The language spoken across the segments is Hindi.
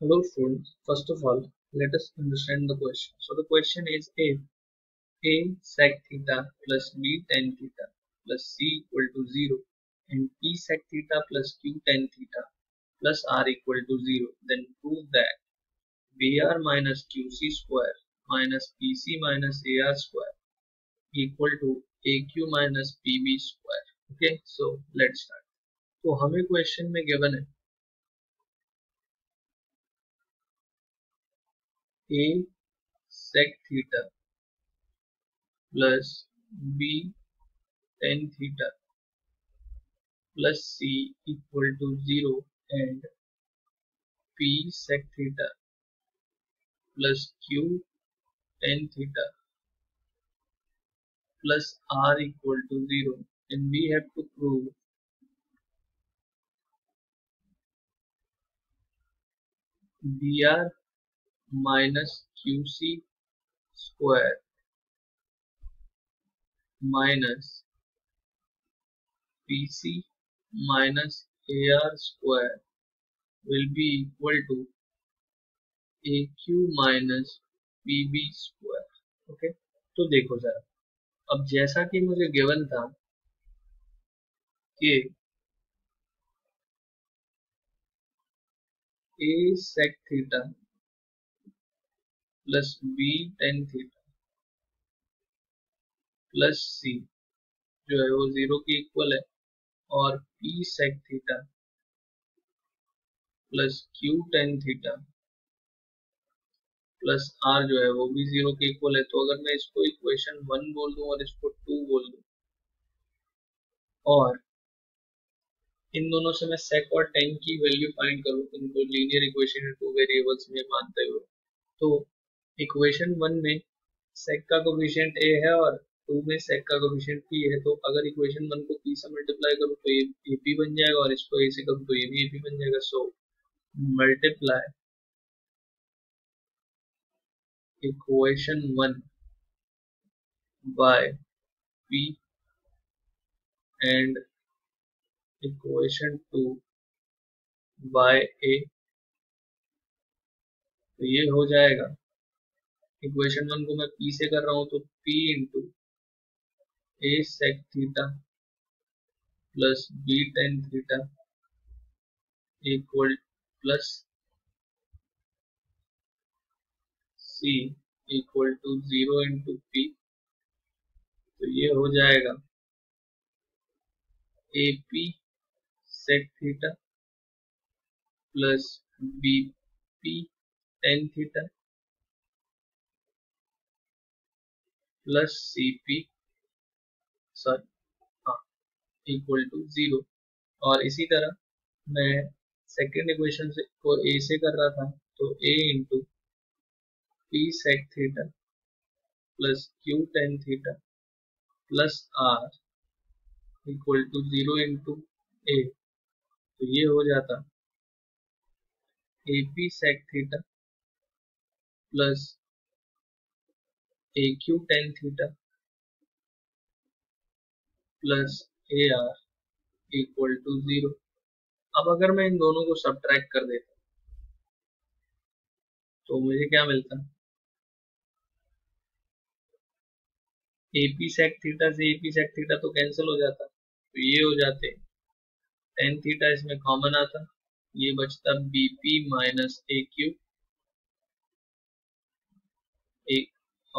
Hello students, first of all, let us understand the question. So the question is if a sec theta plus b tan theta plus c equal to 0 and p sec theta plus q tan theta plus r equal to 0, then prove that br minus qc square minus pc minus ar square equal to aq minus pb square. Okay, so let's start. तो हमें क्वेश्चन में गिवन है a sec theta plus b tan theta plus c equal to 0 and p sec theta plus q tan theta plus r equal to 0 and we have to prove br minus q c square minus p c minus a r square will be equal to a q minus p b square okay तो देखो जरा। अब जैसा कि मुझे गिवन था कि a sec theta plus b tan theta plus c जो है वो ज़ीरो के इक्वल है, और p sec theta plus q tan theta plus r जो है वो भी ज़ीरो के इक्वल है। तो अगर मैं इसको इक्वेशन वन बोल दूँ और इसको टू बोल दूँ, और इन दोनों से मैं सेक और टेन की वैल्यू फाइंड करूँ इनको लीनियर इक्वेशन टू वेरिएबल्स में मानते हुए तो इक्वेशन वन में सेक का कोफिशिएंट ए है और टू में सेक का कोफिशिएंट पी है तो अगर इक्वेशन वन को पी से मल्टीप्लाई करूँ तो ये ए पी बन जाएगा और इसको ए से करूँ तो ये भी ए पी बन जाएगा। So multiply equation one by p and equation two by a तो ये हो जाएगा। इक्वेशन वन को मैं पी से कर रहा हूँ तो p into a sec theta plus b tan theta equal plus c equal to zero into p तो ये हो जाएगा a p sec theta plus b p tan theta plus c p sorry equal to zero और इसी तरह मैं सेकेंड इक्वेशन से, को ए से कर रहा था तो a into p sec theta plus q tan theta plus r equal to zero into a तो ये हो जाता a p sec theta plus a q tan theta plus a r equal to zero अब अगर मैं इन दोनों को सब्ट्रैक्ट कर देता तो मुझे क्या मिलता एपी सेक थीटा से ए पी सेक थीटा तो कैंसिल हो जाता तो ये हो जाते टेन थीटा इसमें कॉमन आता ये बचता बीपी माइनस ए क्यू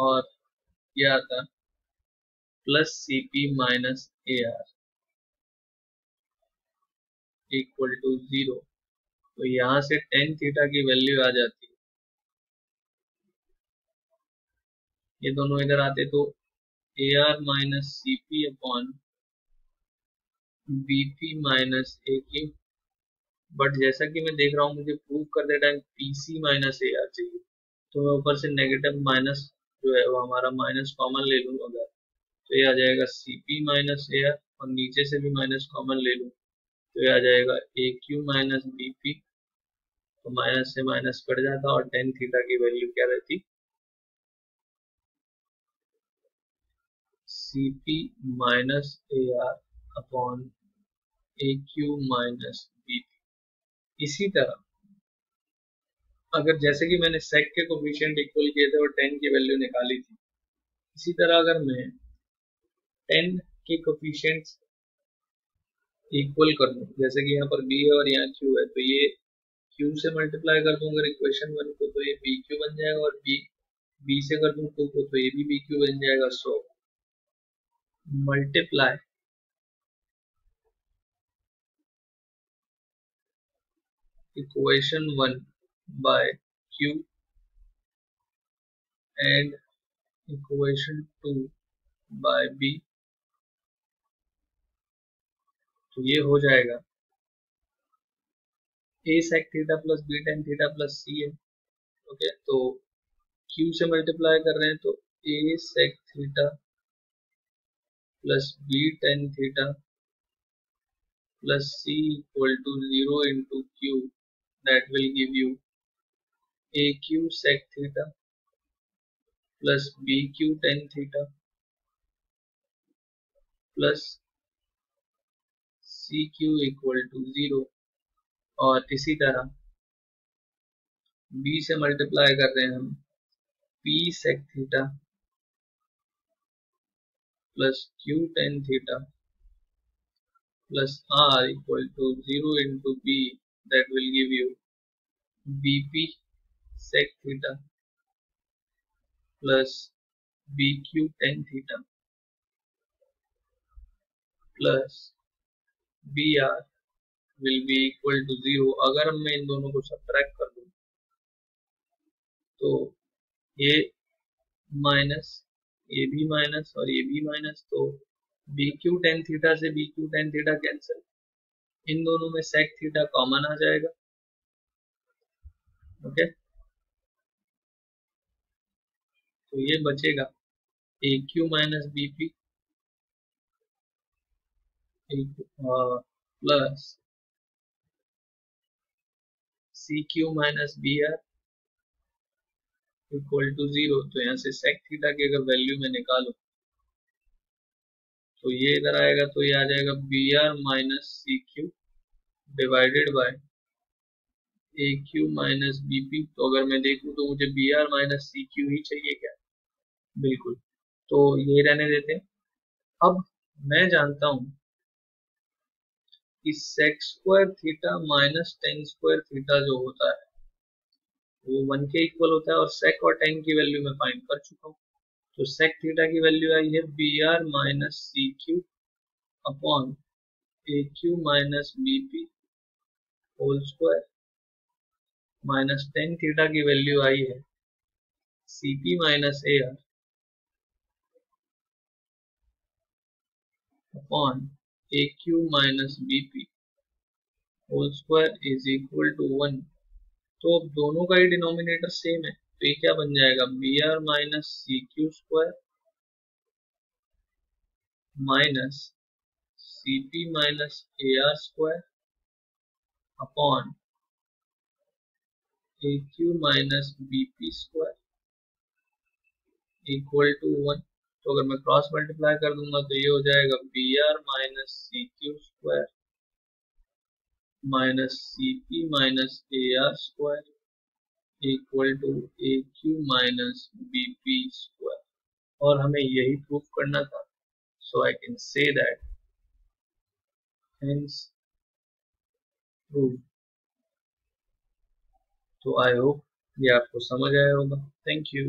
और क्या आता plus c p minus a r equal to zero तो यहाँ से टेन थीटा की वैल्यू आ जाती है। ये दोनों इधर आते तो a r minus c p upon b p minus a q but जैसा कि मैं देख रहा हूँ, मुझे प्रूव करते time p c minus a r चाहिए। तो मैं ऊपर से नेगेटिव माइनस जो है वो हमारा माइनस कॉमन ले लूँ अगर। तो ये आ जाएगा c p minus a r और नीचे से भी माइनस कॉमन ले लूँ। तो ये आ जाएगा a q minus b p तो माइनस से माइनस कट जाता और टेन थीटा की वैल्यू क्या रहती? C p minus a r upon a q minus b p इसी तरह अगर जैसे कि मैंने सेक के कोफिशिएंट इक्वल किए थे और टेन की वैल्यू निकाली थी, इसी तरह अगर मैं टेन के कोफिशिएंट्स इक्वल कर दूँ, जैसे कि यहाँ पर बी है और यहाँ क्यू है तो ये क्यू से मल्टीप्लाई कर दूँ अगर इक्वेशन वन को तो ये बी क्यू बन जाएगा और बी बी से कर दूँ टू को तो ये भी बी क्यू बन जाएगा। So multiply equation 1 by q and equation 2 by b. तो ये हो जाएगा। A sec theta plus b tan theta plus c है। ओके तो q से मल्टीप्लाई कर रहे हैं तो a sec theta plus B tan theta प्लस c equal to zero into q that will give you a q sec theta plus b q tan theta plus c q equal to zero और इसी तरह बी से मल्टीप्लाई कर रहे हैं हम p sec theta plus q tan theta plus r equal to zero into b that will give you b p sec theta plus bq tan theta plus br will be equal to zero. अगर मैं इन दोनों को सब्ट्रैक्ट कर दूँ तो ये माइनस ये भी माइनस और ये भी माइनस तो बी क्यू टेन थीटा से b q tan theta cancel इन दोनों में सेक थीटा कॉमन आ जाएगा। ओके तो ये बचेगा। A q minus b p plus c q minus b r equal to zero तो यहाँ से सेक थीटा की अगर वैल्यू में निकालो तो ये इधर आएगा तो ये आ जाएगा b r minus c q divided by a q minus b p तो अगर मैं देखूँ तो मुझे b r minus c q ही चाहिए क्या? बिल्कुल। तो ये रहने देते हैं। अब मैं जानता हूँ कि sec square theta minus tan square theta जो होता है, वो वन के इक्वल होता है और सेक और टेन की वैल्यू मैं फाइंड कर चुका हूँ। तो सेक थीटा की वैल्यू आई है b r minus c q upon a q minus b p whole square minus tan theta की वैल्यू आई है c p minus a r q minus b p whole square is equal to one तो अब दोनों का ही डिनोमिनेटर सेम है तो ये क्या बन जाएगा? B r minus c q square minus c p minus a r square upon a q minus b p square equal to one तो अगर मैं क्रॉस मल्टीप्लाई कर दूँगा तो ये हो जाएगा b r minus c q square minus c p minus a r square equal to a q minus b p square और हमें यही प्रूफ करना था। So I can say that hence proof. तो आई होप ये आपको समझ आया होगा। Thank you